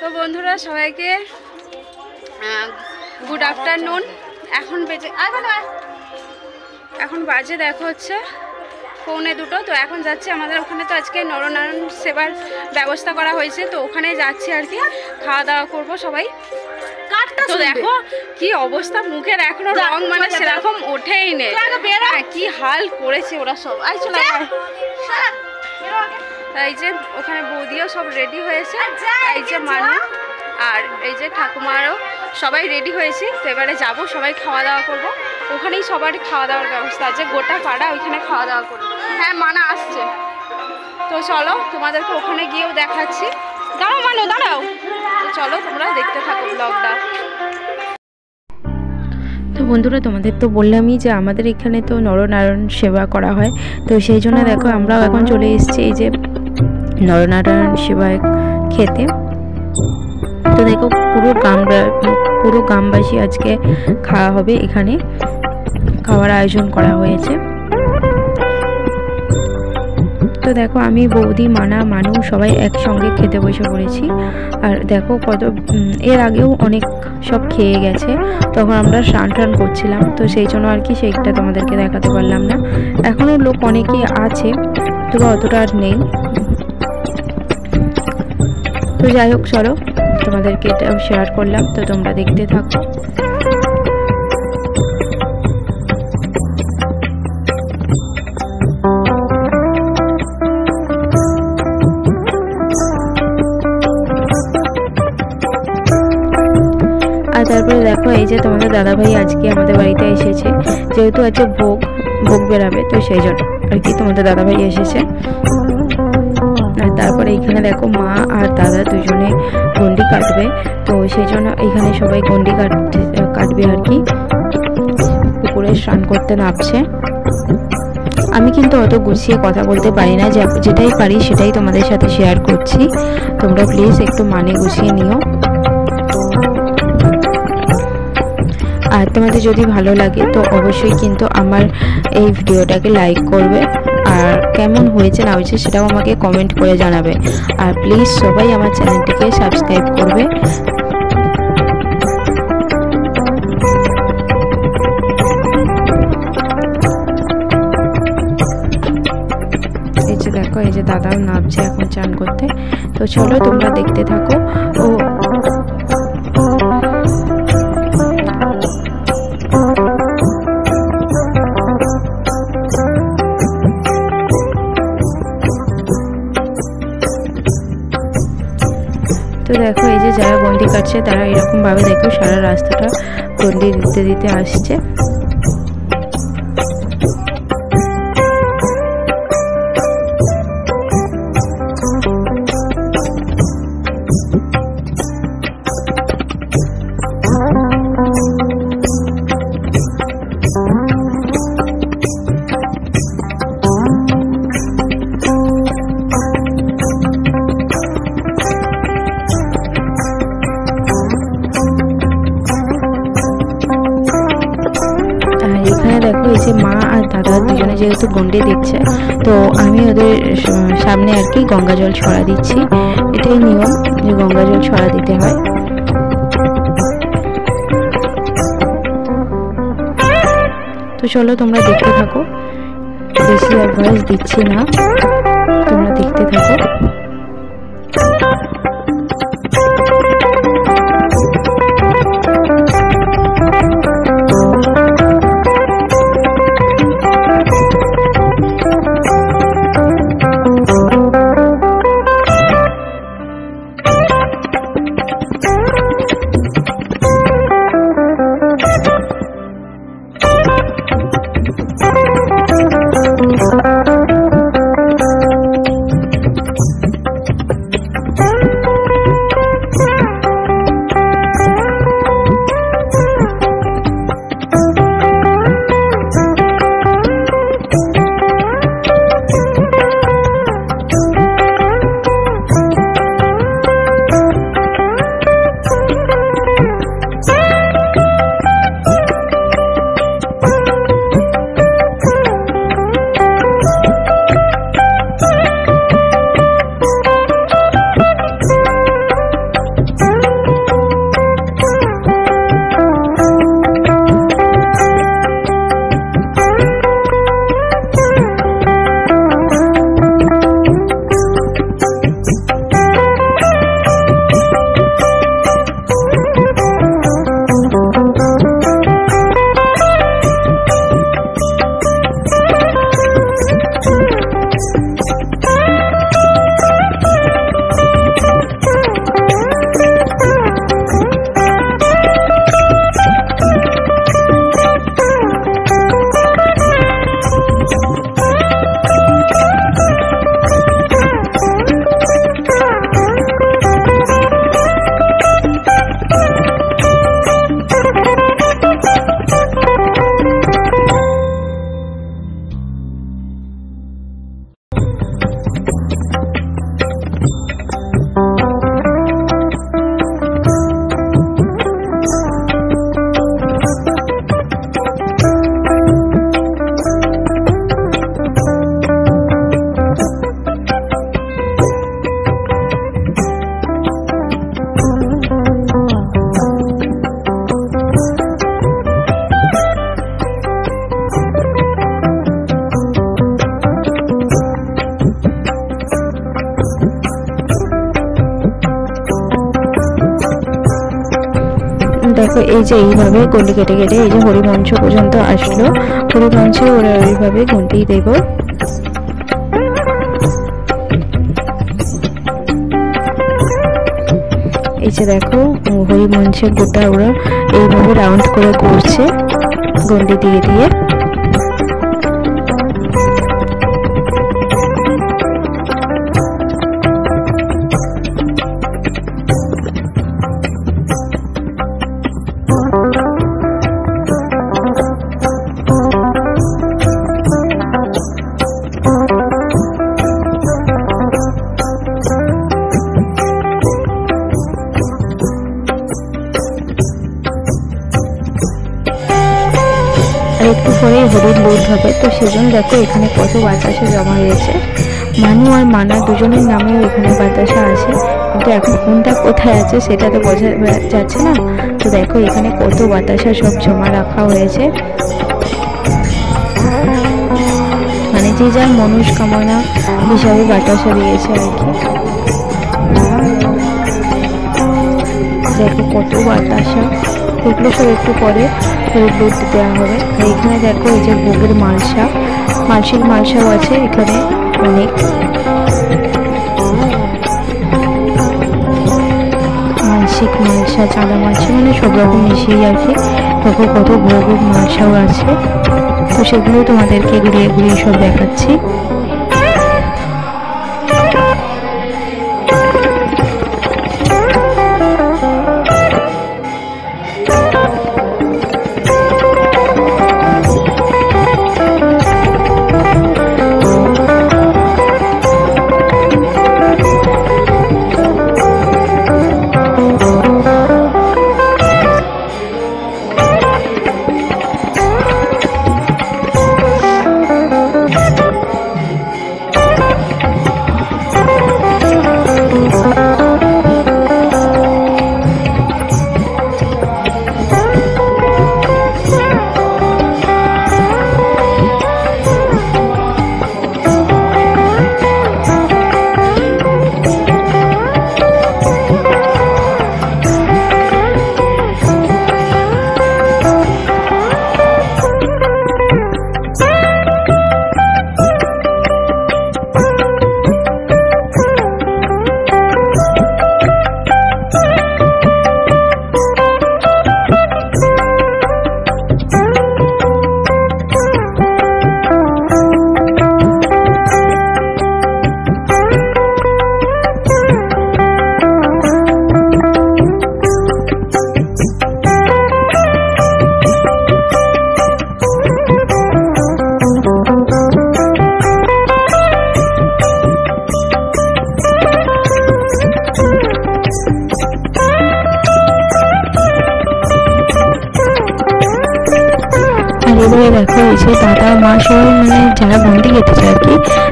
তো বন্ধুরা সবাইকে গুড আফটারনুন এখন বেজে। এখন বাজে দেখো হচ্ছে পৌনে দুটো তো এখন যাচ্ছি আমাদের ওখানে। তো আজকে নরনারায়ণ সেবার ব্যবস্থা করা হয়েছে তো ওখানে যাচ্ছি আর কি। খাওয়া দাওয়া করব সবাই। তো দেখো কি অবস্থা মুখের এখনও রং মানে সেরকম ওঠেই নেই। হ্যাঁ, কি হাল করেছে ওরা সব। আই চলে। এই যে ওখানে বৌদিও সব রেডি হয়েছে। এই যে এদিকে মানু আর এই যে ঠাকুমারও সবাই রেডি হয়েছি। তো এবারে যাব সবাই খাওয়া দাওয়া করব। ওখানেই সবার খাওয়া দাওয়ার ব্যবস্থা আছে। গোটা পাড়া ওইখানে খাওয়া দাওয়া করব। হ্যাঁ মানা আসছে। তো চলো তোমাদেরকে ওখানে গিয়েও দেখাচ্ছি। দাঁড়াও মানো দাঁড়াও। তো চলো তোমরা দেখতে থাকো ব্লগটা তো বন্ধুরা তোমাদের তো বললামই যে আমাদের এখানে তো নরনারায়ণ সেবা করা হয়। তো সেই জন্য দেখো আমরাও এখন চলে এসেছি এই যে নরনারায়ণ সেবায় খেতে। তো দেখো, পুরো গ্রাম পুরো গ্রামবাসী আজকে খাওয়া হবে এখানে। খাওয়ার আয়োজন করা হয়েছে। তো দেখো, আমি, বৌদি, মানা, মানু সবাই একসঙ্গে খেতে বসে পড়েছি। আর দেখো কত এর আগেও অনেক সব খেয়ে গেছে। তখন আমরা স্নান টান করছিলাম, তো সেই জন্য আর কি সেইটা তোমাদেরকে দেখাতে পারলাম না। এখনও লোক অনেকেই আছে, তবে অতটা আর নেই। তো যাই হোক চলো তোমাদেরকে এটা শেয়ার করলাম, তো তোমরা দেখতে থাকো। আর তারপরে দেখো, এই যে তোমাদের দাদাভাই আজকে আমাদের বাড়িতে এসেছে। যেহেতু আছে ভোগ ভোগ বেরাবে, তো সেই জন্য আর কি তোমাদের দাদাভাই এসেছে। আর এখানে দেখো মা আর দাদা দুজনে গন্ডি কাটবে। তো সেই জন্য এখানে সবাই গন্ডি কাটতে কাটবে আর কি। পুকুরে স্নান করতে নামছে। আমি কিন্তু অত গুছিয়ে কথা বলতে পারি না যেটাই পারি সেটাই তোমাদের সাথে শেয়ার করছি। তোমরা প্লিজ একটু মানে গুছিয়ে নিও। আর তোমাদের যদি ভালো লাগে তো অবশ্যই কিন্তু আমার এই ভিডিওটাকে লাইক করবে। আর কেমন হয়েছে না হয়েছে সেটাও আমাকে কমেন্ট করে জানাবে। আর প্লিজ সবাই আমার চ্যানেলটিকে সাবস্ক্রাইব করবে। এই যে দেখো, এই যে দাদাও নামছে এখন চান করতে। তো চলো তোমরা দেখতে থাকো। ও দেখো, এই যে যারা গন্ডি কাটছে তারা এরকম ভাবে দেখো সারা রাস্তাটা গন্ডি দিতে দিতে আসছে। দেখো যে মা আর দাদা দুজনে যেহেতু গন্ডি দিচ্ছে, তো আমি ওদের সামনে আর কি গঙ্গা জল ছড়া দিচ্ছি। এটাই নিয়ম যে গঙ্গা জল ছড়া দিতে হয়। তো চলো তোমরা দেখতে থাকো। বেশি ভয়েস দিচ্ছি না। তোমরা দেখতে থাকো। দেখো, এই যে এইভাবে গন্ডি কেটে কেটে এই যে হরিমঞ্চ পর্যন্ত আসলো। হরিমঞ্চে ওরা ওইভাবে গন্ডি দেবো। এই যে দেখো, হরিমঞ্চে গোটা ওরা এইভাবে রাউন্ড করে করছে, গন্ডি দিয়ে দিয়ে। সেজন্য দেখো এখানে কত বাতাসা জমা হয়েছে। মানু আর মানা দুজনের নামেও এখানে বাতাসা আছে। কিন্তু এখন কোনটা কোথায় আছে সেটা তো বোঝা যাচ্ছে না। তো দেখো এখানে কত বাতাসা সব জমা রাখা হয়েছে। মানে যে যার মনস্কামনা হিসাবে বাতাসা দিয়েছে আর কি। দেখো কত বাতাসা। এগুলো সব একটু পরে হলুদ দুধ দেওয়া হবে। এখানে দেখো এই যে ভোগের মালসা। মালসিক মালসাও আছে এখানে অনেক। মানসিক মালসা, চাঁদা মালসা মানে সব রকম মিশিয়ে আছে দেখো কত ভোগের মালসাও আছে। তো সেগুলো তোমাদেরকে ঘুরিয়ে ঘুরিয়ে সব দেখাচ্ছি।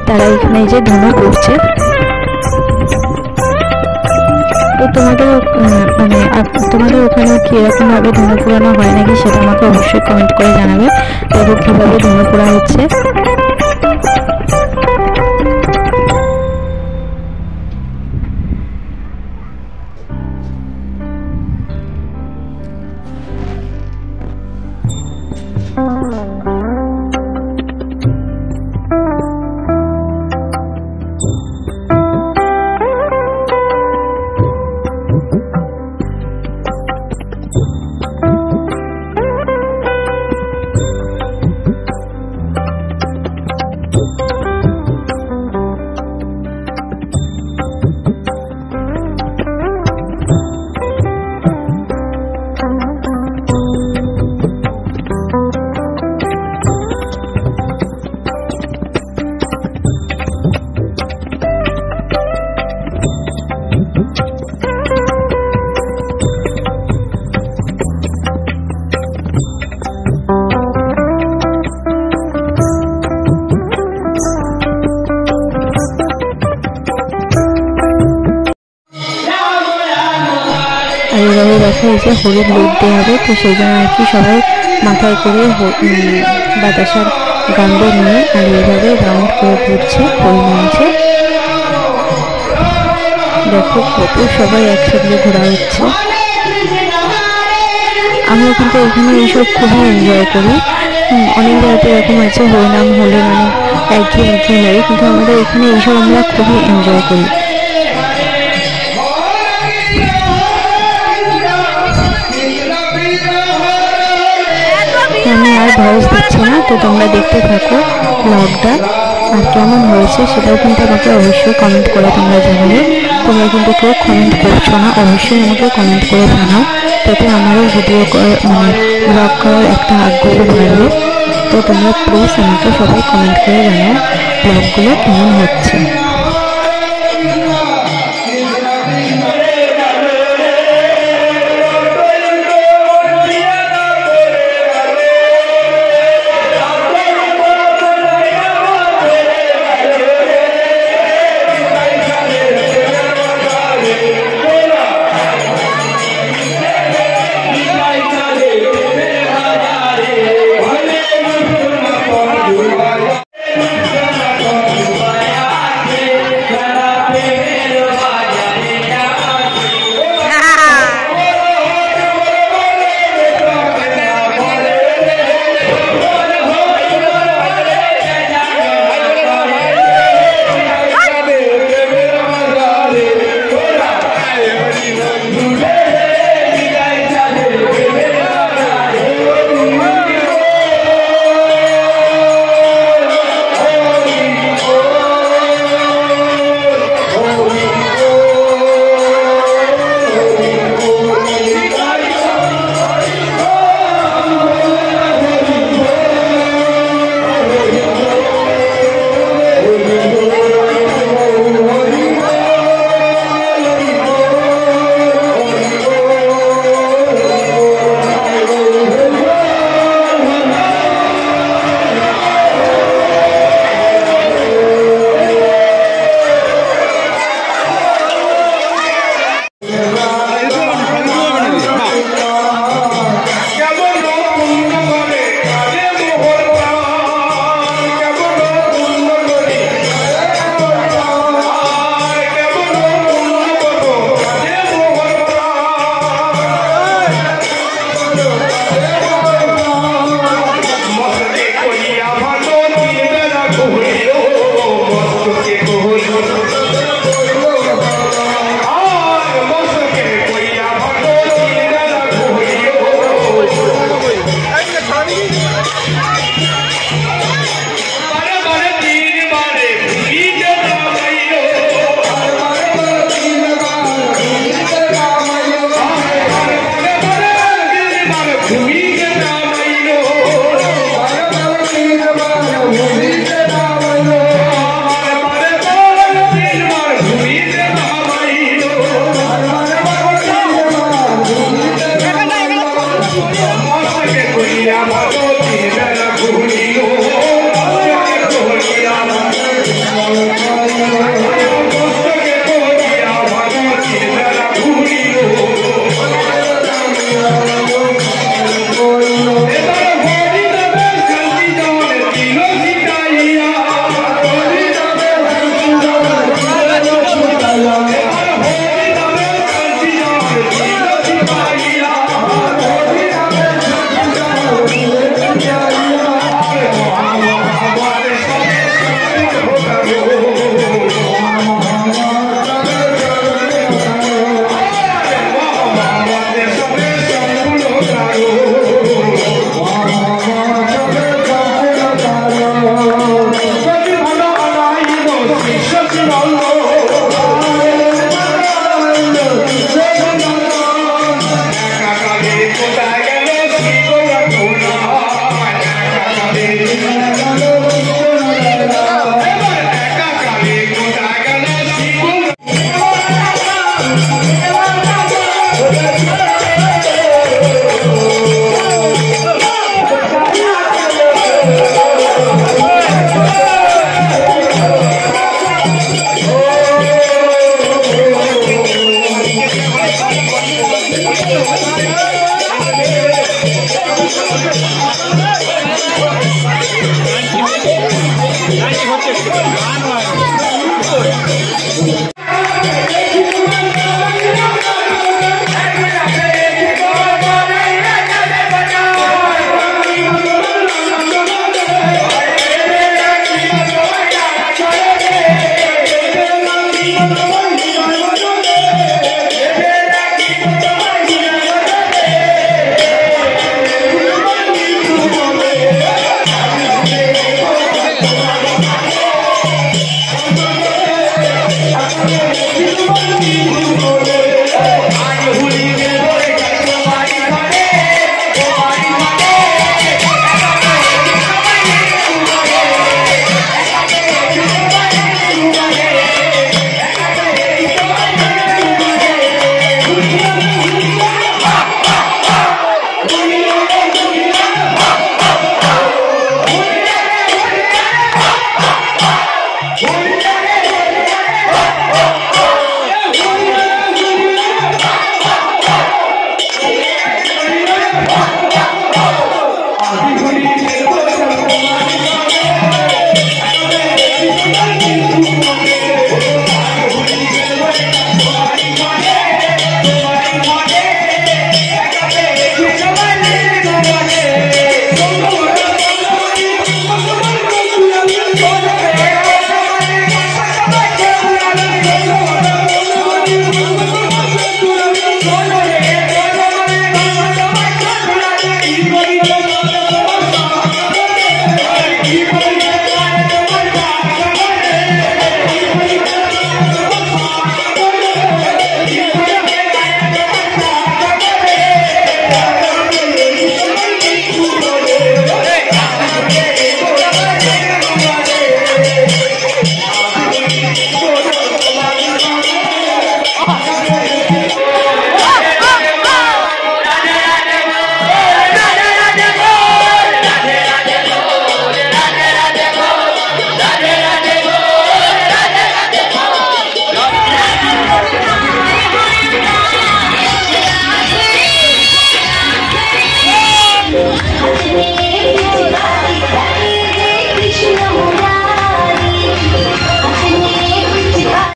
তারা এখানে যে ধনু করছে। তো তোমাদের মানে তোমাদের ওখানে কি এরকম ভাবে ধনু পুরানো হয় নাকি সেটা আমাকে অবশ্যই কমেন্ট করে জানাবে। তাদের কীভাবে ধনু পোড়া হচ্ছে। আর এইভাবে দেখো হলুদ লুট দেওয়া হবে, তো সেই জন্য আর কি সবাই মাথায় করে বাতাসার গান্ড নিয়ে আর এইভাবে রাউন্ড করে ঘুরছে পরিমঞ্চে দেখো কত সবাই একসঙ্গে ঘোরা হচ্ছে। আমরা কিন্তু এখানে এইসব খুবই এনজয় করি। অনেক জায়গাতে এরকম আছে, হরিনাম, হলে মানে একঘেয়ে একঘেয়ে লাগে কিন্তু আমাদের এখানে এইসব আমরা খুবই এনজয় করি। আর ভয়েস দিচ্ছি না, তো তোমরা দেখতে থাকো ব্লগটা আর কেমন হয়েছে সেটাও কিন্তু আমাকে অবশ্যই কমেন্ট করে তোমরা জানাবে তোমরা কিন্তু কেউ কমেন্ট করছ না, অবশ্যই আমাকে কমেন্ট করে জানাও, যাতে আমারও ভিডিও মানে ব্লগ করার একটা আগ্রহ বাড়বে তো তোমরা প্লিজ আমাকে সবাই কমেন্ট করে জানাও ব্লগগুলো কেমন হচ্ছে।